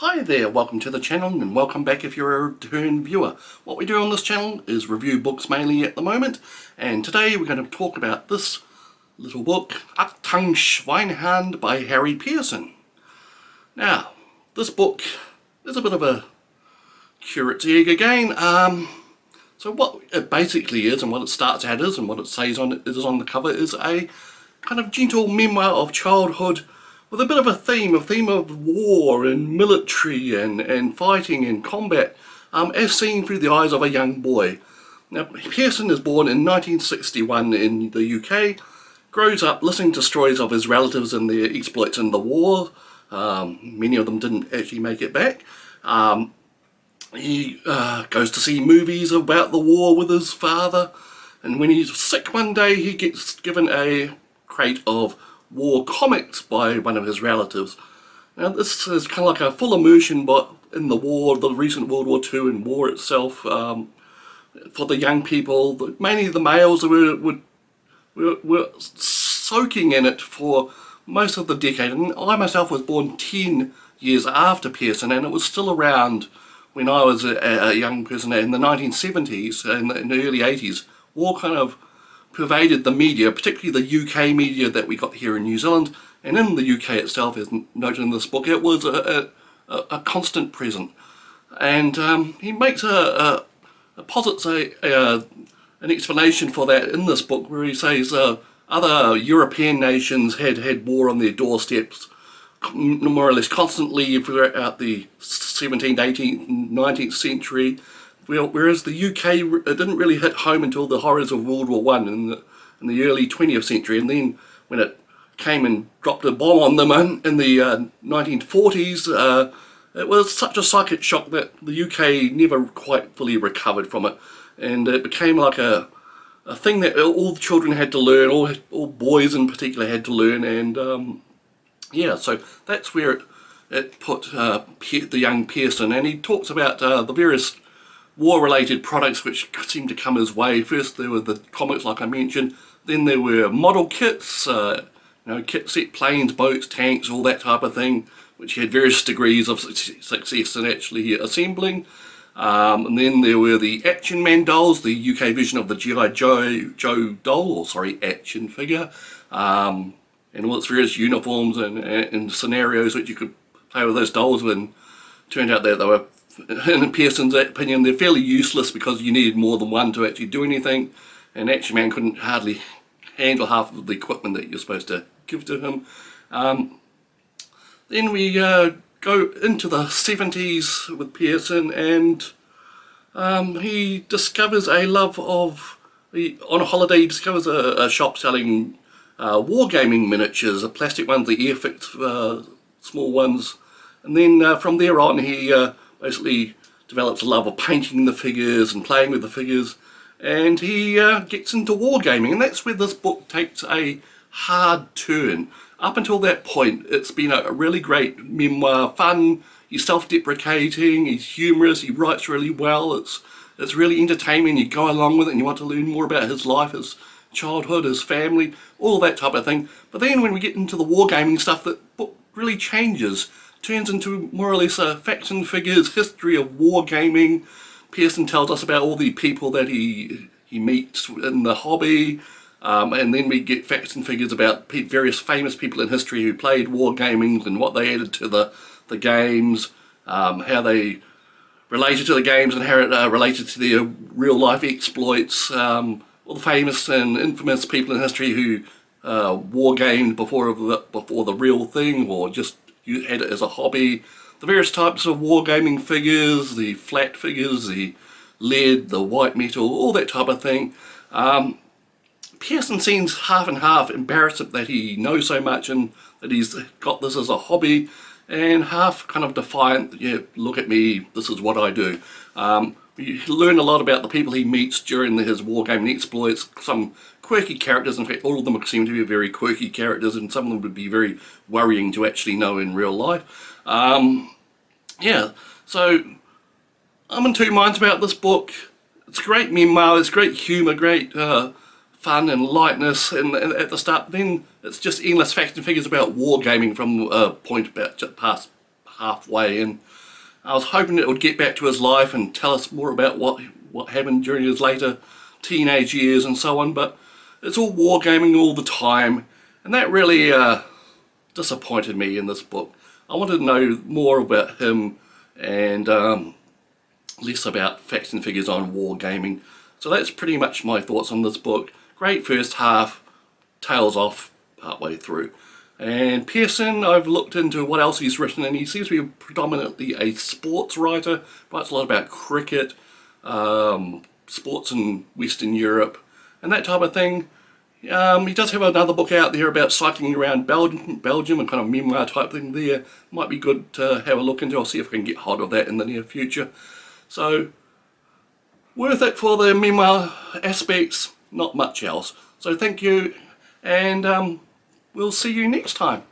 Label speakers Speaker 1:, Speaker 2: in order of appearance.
Speaker 1: Hi there, welcome to the channel and welcome back if you're a return viewer. What we do on this channel is review books mainly at the moment and today we're going to talk about this little book, Achtung Schweinehund by Harry Pearson. Now, this book is a bit of a curate's egg again. Um, so what it basically is and what it starts out is and what it says on it is on the cover is a kind of gentle memoir of childhood with a bit of a theme, a theme of war and military and, and fighting and combat um, as seen through the eyes of a young boy. Now, Pearson is born in 1961 in the UK, grows up listening to stories of his relatives and their exploits in the war. Um, many of them didn't actually make it back. Um, he uh, goes to see movies about the war with his father, and when he's sick one day, he gets given a crate of war comics by one of his relatives. Now this is kind of like a full immersion but in the war, the recent World War II and war itself. Um, for the young people, mainly the males were, were, were, soaking in it for most of the decade. And I myself was born 10 years after Pearson and it was still around when I was a, a young person in the 1970s and in the early 80s. War kind of pervaded the media, particularly the UK media that we got here in New Zealand, and in the UK itself, as noted in this book, it was a, a, a constant present. And um, he makes a, a, a posits a, a, an explanation for that in this book, where he says uh, other European nations had had war on their doorsteps more or less constantly throughout the 17th, 18th, 19th century, whereas the UK didn't really hit home until the horrors of World War One in the, in the early 20th century, and then when it came and dropped a bomb on them in, in the uh, 1940s, uh, it was such a psychic shock that the UK never quite fully recovered from it, and it became like a a thing that all the children had to learn, all, all boys in particular had to learn, and um, yeah, so that's where it, it put uh, the young Pearson, and he talks about uh, the various war-related products which seemed to come his way. First there were the comics like I mentioned, then there were model kits, uh, you know, kit set planes, boats, tanks, all that type of thing, which he had various degrees of success in actually assembling. Um, and then there were the Action Man dolls, the UK version of the G.I. Joe, Joe doll, or sorry, action figure, um, and all its various uniforms and, and, and scenarios which you could play with those dolls when turned out that they were in Pearson's opinion, they're fairly useless because you needed more than one to actually do anything, and Action Man couldn't hardly handle half of the equipment that you're supposed to give to him. Um, then we uh, go into the 70s with Pearson, and um, he discovers a love of, he, on a holiday, he discovers a, a shop selling uh, wargaming miniatures, the plastic ones, the Airfix uh, small ones, and then uh, from there on he uh, basically develops a love of painting the figures and playing with the figures and he uh, gets into wargaming and that's where this book takes a hard turn. Up until that point it's been a really great memoir, fun, he's self-deprecating, he's humorous, he writes really well, it's it's really entertaining, you go along with it and you want to learn more about his life, his childhood, his family, all that type of thing. But then when we get into the wargaming stuff, that book really changes turns into more or less a facts and figures history of wargaming. Pearson tells us about all the people that he he meets in the hobby, um, and then we get facts and figures about various famous people in history who played wargaming and what they added to the the games, um, how they related to the games and how it uh, related to their real life exploits. Um, all the famous and infamous people in history who uh, wargamed before the before the real thing, or just you had it as a hobby. The various types of wargaming figures, the flat figures, the lead, the white metal, all that type of thing. Um, Pearson seems half and half embarrassed that he knows so much and that he's got this as a hobby and half kind of defiant, yeah, look at me, this is what I do. Um, you learn a lot about the people he meets during his wargaming exploits, some quirky characters, in fact all of them seem to be very quirky characters and some of them would be very worrying to actually know in real life. Um, yeah, so I'm in two minds about this book. It's great memoir, it's great humour, great uh, fun and lightness and, and, at the start then it's just endless facts and figures about wargaming from a point about just past halfway and I was hoping it would get back to his life and tell us more about what what happened during his later teenage years and so on but it's all wargaming all the time and that really uh, disappointed me in this book. I wanted to know more about him and um, less about facts and figures on wargaming. So that's pretty much my thoughts on this book. Great first half, tails off partway through. And Pearson, I've looked into what else he's written, and he seems to be predominantly a sports writer, writes a lot about cricket, um, sports in Western Europe, and that type of thing. Um, he does have another book out there about cycling around Belgium, Belgium and kind of memoir type thing there. Might be good to have a look into. I'll see if I can get hold of that in the near future. So, worth it for the memoir aspects, not much else. So thank you, and um, we'll see you next time.